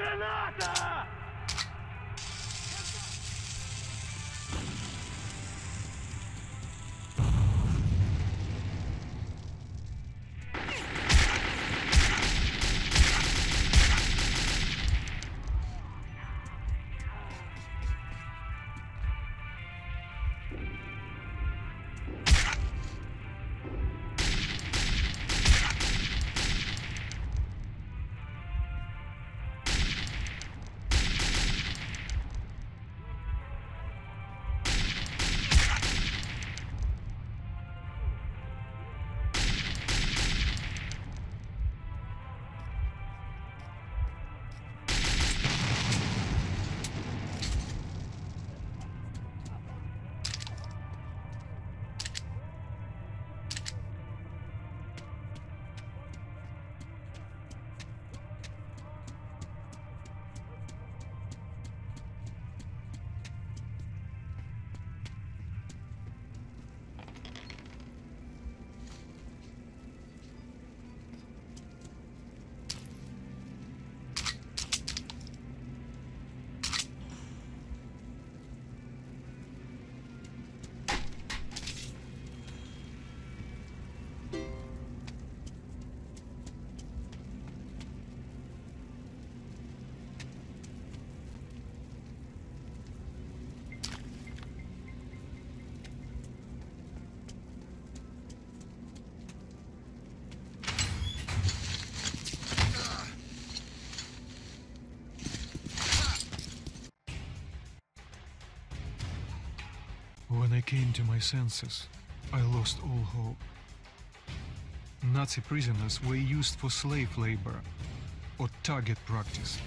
granada! Came to my senses, I lost all hope. Nazi prisoners were used for slave labor or target practice.